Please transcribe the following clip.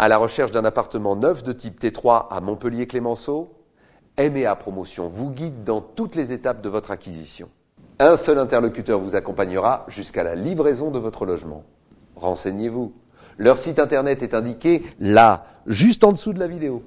À la recherche d'un appartement neuf de type T3 à Montpellier-Clémenceau MA Promotion vous guide dans toutes les étapes de votre acquisition. Un seul interlocuteur vous accompagnera jusqu'à la livraison de votre logement. Renseignez-vous. Leur site internet est indiqué là, juste en dessous de la vidéo.